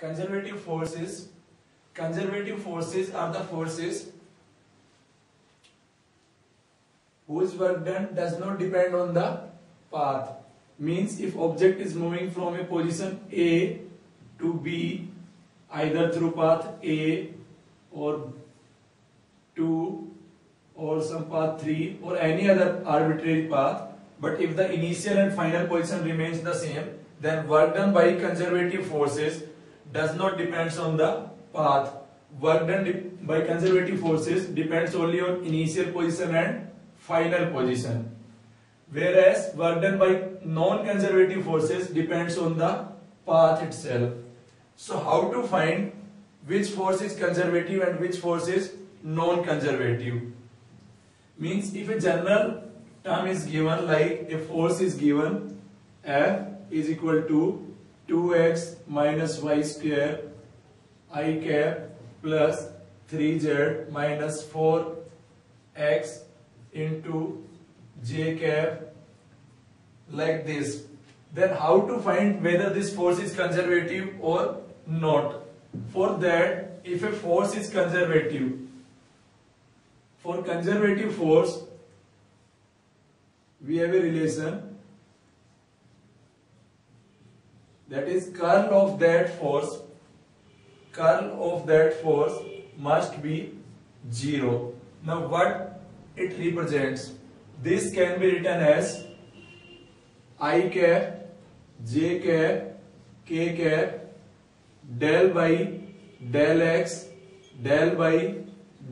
conservative forces conservative forces are the forces whose work done does not depend on the path. Means if object is moving from a position a to b either through path a or 2 or some path 3 or any other arbitrary path but if the initial and final position remains the same then work done by conservative forces does not depends on the path. Work done by conservative forces depends only on initial position and final position. Whereas work done by non-conservative forces depends on the path itself. So how to find which force is conservative and which force is non-conservative? Means if a general term is given like a force is given F is equal to 2x minus y square i cap plus 3z minus 4x into j cap like this. Then how to find whether this force is conservative or not? For that if a force is conservative for conservative force we have a relation that is curl of that force curl of that force must be 0 now what it represents? This can be written as i cap j cap k cap del by del x del by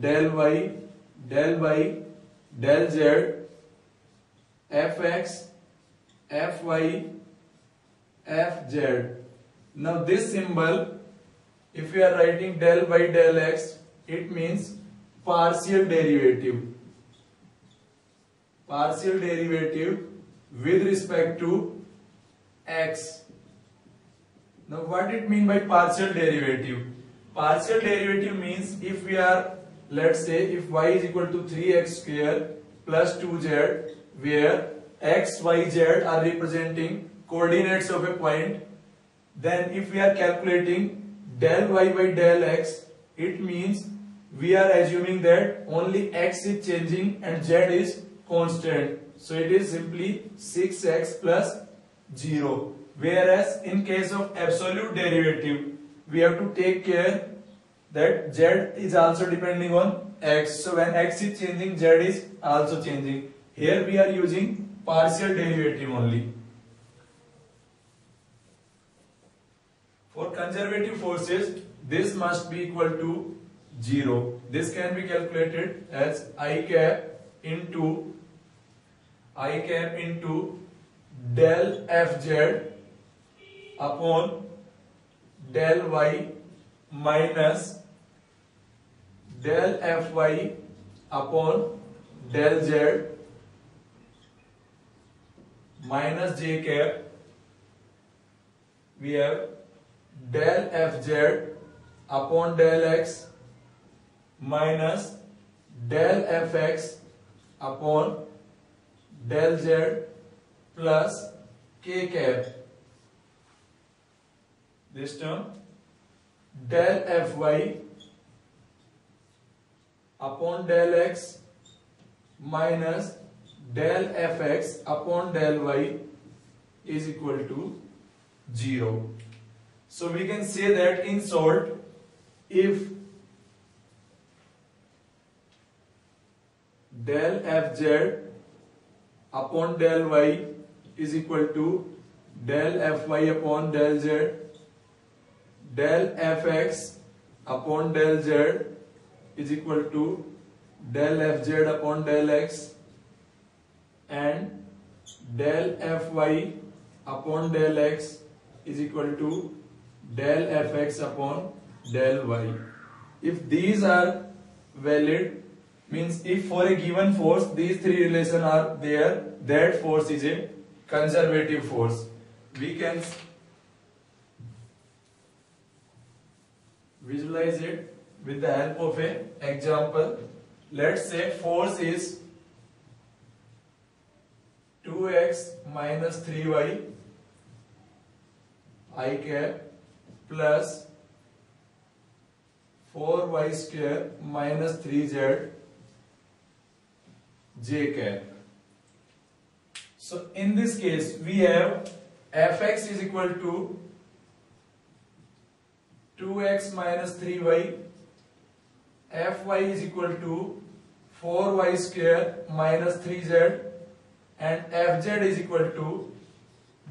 del y del by del z fx fy fz now this symbol if we are writing del by del x it means partial derivative. Partial derivative with respect to x. Now what it mean by partial derivative? Partial derivative means if we are let's say if y is equal to 3x square plus 2z where x y z are representing coordinates of a point then if we are calculating del y by del x it means we are assuming that only x is changing and z is constant. So it is simply 6x plus 0 whereas in case of absolute derivative we have to take care that z is also depending on x. So when x is changing z is also changing. Here we are using partial derivative only for conservative forces this must be equal to 0 this can be calculated as i cap into i cap into del fz upon del y minus del fy upon del z minus j cap we have del fz upon del x minus del fx upon del z plus k cap this term del fy upon del x minus del fx upon del y is equal to 0 so we can say that in short if del fz upon del y is equal to del fy upon del z del fx upon del z is equal to del fz upon del x and del fy upon del x is equal to del fx upon del y. If these are valid, means if for a given force these three relations are there, that force is a conservative force. We can visualize it with the help of an example. Let's say force is 2x minus 3y i cap plus 4y square minus 3z j cap so in this case we have fx is equal to 2x minus 3y fy is equal to 4y square minus 3z and fz is equal to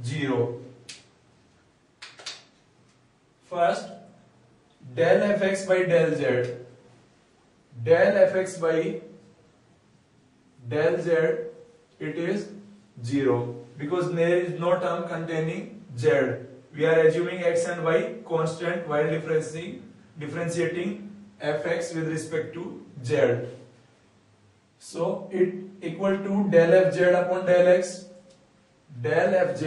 0 first del fx by del z. Del fx by del z it is 0 because there is no term containing z. We are assuming x and y constant while differentiating differentiating fx with respect to z. So it equal to del fz upon del x del fz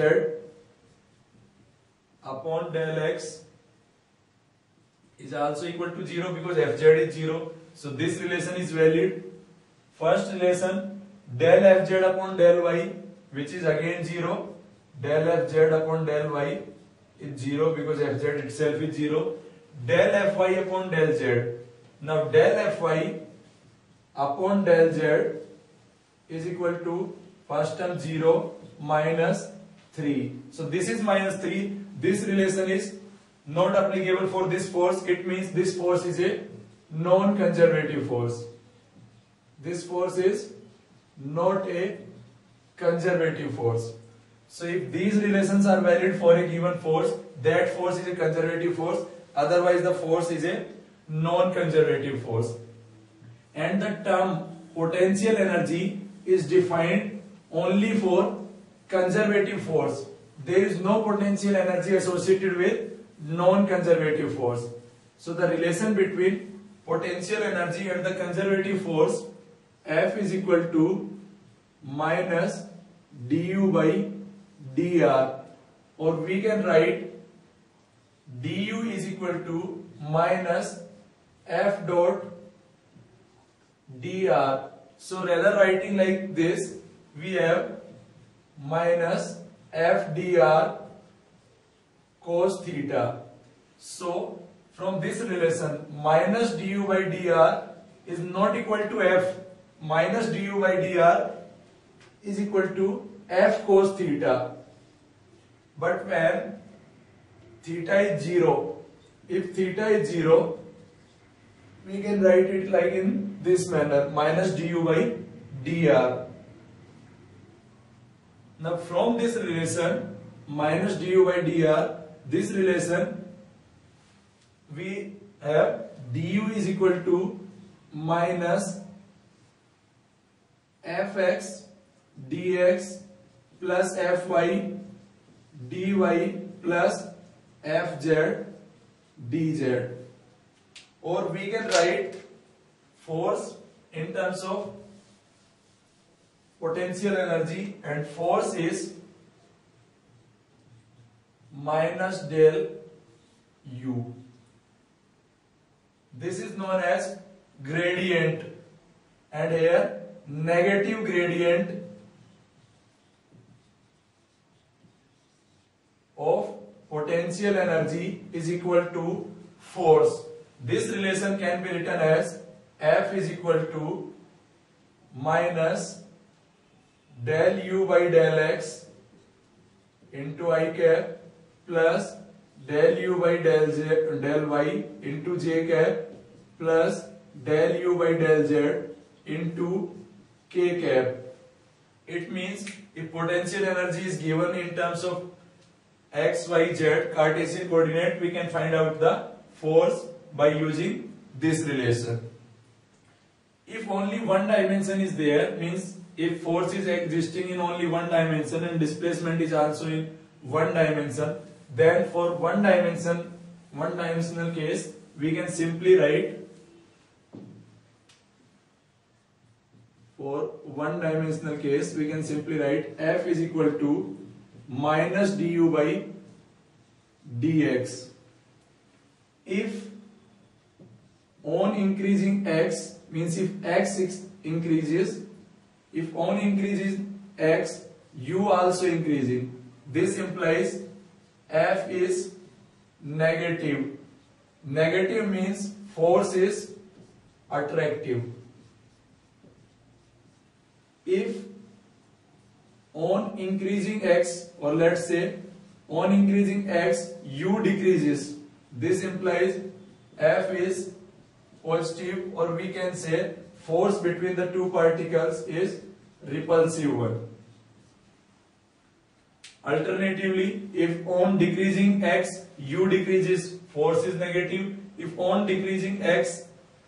upon del x is also equal to 0 because fz is 0. So this relation is valid. First relation del fz upon del y which is again 0. Del fz upon del y is 0 because fz itself is 0. Del fy upon del z. Now del fy upon del z is equal to first term 0 minus 3. So this is minus 3. This relation is not applicable for this force. It means this force is a non-conservative force. This force is not a conservative force. So if these relations are valid for a given force that force is a conservative force. Otherwise the force is a non-conservative force. And the term potential energy is defined only for conservative force. There is no potential energy associated with non-conservative force. So the relation between potential energy and the conservative force F is equal to minus du by dr or we can write du is equal to minus F dot dr. So rather writing like this we have minus F dr cos theta. So from this relation minus du by dr is not equal to f minus du by dr is equal to f cos theta. But when theta is 0, if theta is 0, we can write it like in this manner minus du by dr. Now from this relation minus du by dr this relation we have du is equal to minus fx dx plus fy dy plus fz dz. Or we can write force in terms of potential energy and force is minus del u. This is known as gradient and here negative gradient of potential energy is equal to force. This relation can be written as F is equal to minus del u by del x into i cap plus del u by del z del y into j cap plus del u by del z into k cap. It means if potential energy is given in terms of x, y, z Cartesian coordinate, we can find out the force by using this relation. If only one dimension is there, means if force is existing in only one dimension and displacement is also in one dimension, then for one dimension one dimensional case we can simply write for one dimensional case we can simply write f is equal to minus du by dx. If on increasing x means if x increases if on increases x u also increasing. This implies f is negative Negative means force is attractive. If on increasing x or let's say on increasing x u decreases this implies f is positive or we can say force between the two particles is repulsive one alternatively if on decreasing x u decreases force is negative if on decreasing x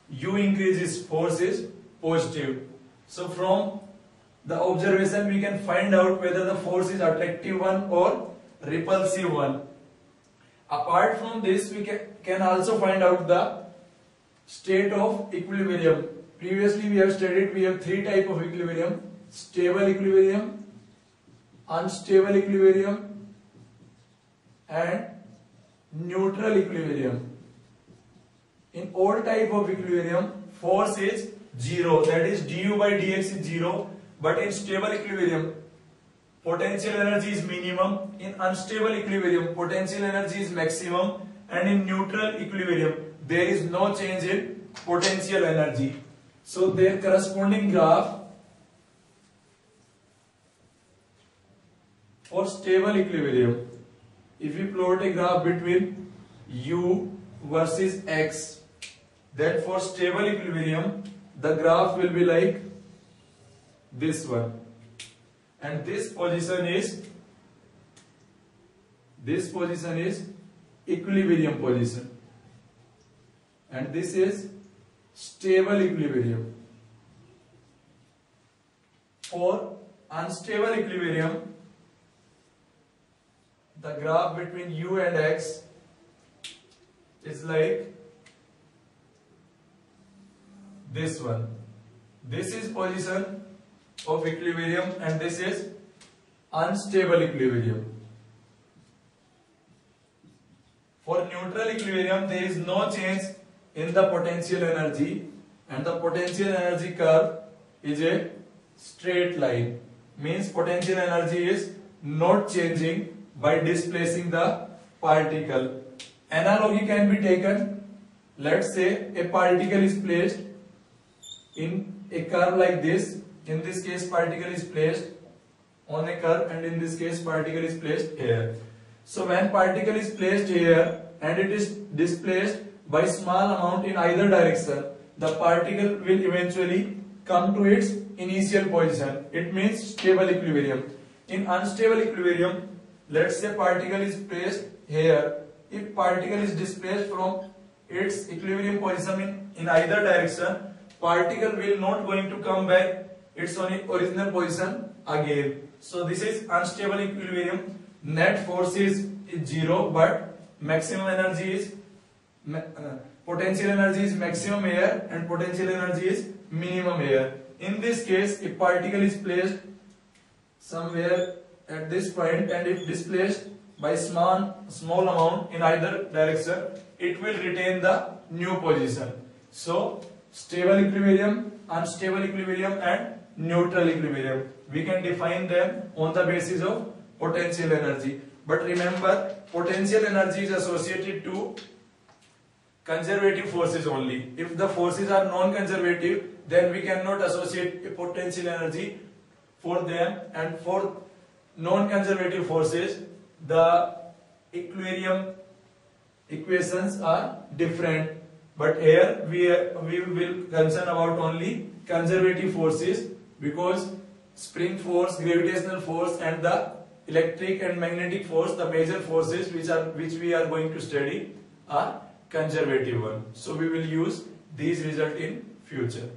u increases force is positive so from the observation we can find out whether the force is attractive one or repulsive one. Apart from this we can, also find out the state of equilibrium. Previously we have studied we have three type of equilibrium. Stable equilibrium, unstable equilibrium and neutral equilibrium. In all type of equilibrium force is zero that is du by dx is zero but in stable equilibrium, potential energy is minimum. In unstable equilibrium, potential energy is maximum. And in neutral equilibrium, there is no change in potential energy. So their corresponding graph for stable equilibrium, if we plot a graph between u versus x, then for stable equilibrium, the graph will be like this one. And this position is this position is equilibrium position. And this is stable equilibrium. For unstable equilibrium the graph between u and x is like this one this is position of equilibrium and this is unstable equilibrium. For neutral equilibrium there is no change in the potential energy and the potential energy curve is a straight line means potential energy is not changing by displacing the particle. Analogy can be taken let's say a particle is placed in a curve like this in this case particle is placed on a curve and in this case particle is placed here. So when particle is placed here and it is displaced by small amount in either direction, the particle will eventually come to its initial position. It means stable equilibrium. In unstable equilibrium, let's say particle is placed here. If particle is displaced from its equilibrium position in, in either direction, particle will not going to come back its original position again. So this is unstable equilibrium. Net force is, is zero, but maximum energy is uh, potential energy is maximum here and potential energy is minimum here. In this case, if particle is placed somewhere at this point and if displaced by small small amount in either direction, it will retain the new position. So stable equilibrium, unstable equilibrium and neutral equilibrium. We can define them on the basis of potential energy. But remember, potential energy is associated to conservative forces only. If the forces are non-conservative, then we cannot associate a potential energy for them and for non-conservative forces, the equilibrium equations are different. But here we, we will concern about only conservative forces because spring force, gravitational force and the electric and magnetic force, the major forces which are which we are going to study are conservative one. So we will use these result in future.